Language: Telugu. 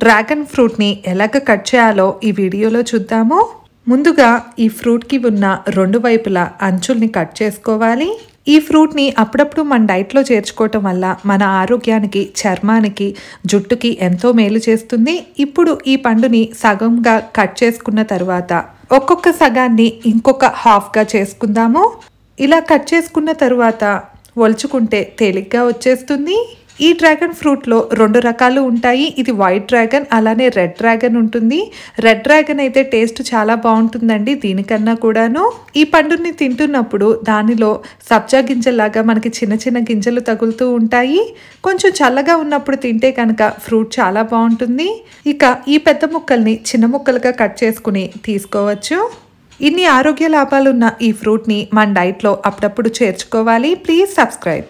డ్రాగన్ ఫ్రూట్ని ఎలాగ కట్ చేయాలో ఈ వీడియోలో చూద్దాము. ముందుగా ఈ ఫ్రూట్కి ఉన్న రెండు వైపులా అంచుల్ని కట్ చేసుకోవాలి. ఈ ఫ్రూట్ని అప్పుడప్పుడు మన డైట్లో చేర్చుకోవటం వల్ల మన ఆరోగ్యానికి చర్మానికి జుట్టుకి ఎంతో మేలు చేస్తుంది. ఇప్పుడు ఈ పండుని సగంగా కట్ చేసుకున్న తర్వాత ఒక్కొక్క సగాన్ని ఇంకొక హాఫ్గా చేసుకుందాము. ఇలా కట్ చేసుకున్న తర్వాత ఒలుచుకుంటే తేలిగ్గా వచ్చేస్తుంది. ఈ డ్రాగన్ ఫ్రూట్లో రెండు రకాలు ఉంటాయి. ఇది వైట్ డ్రాగన్ అలానే రెడ్ డ్రాగన్ ఉంటుంది. రెడ్ డ్రాగన్ అయితే టేస్ట్ చాలా బాగుంటుందండి దీనికన్నా కూడాను. ఈ పండుని తింటున్నప్పుడు దానిలో సబ్జా గింజల్లాగా మనకి చిన్న చిన్న గింజలు తగులుతూ ఉంటాయి. కొంచెం చల్లగా ఉన్నప్పుడు తింటే కనుక ఫ్రూట్ చాలా బాగుంటుంది. ఇక ఈ పెద్ద ముక్కల్ని చిన్న ముక్కలుగా కట్ చేసుకుని తీసుకోవచ్చు. ఇన్ని ఆరోగ్య లాభాలున్న ఈ ఫ్రూట్ని మన డైట్లో అప్పుడప్పుడు చేర్చుకోవాలి. Please subscribe.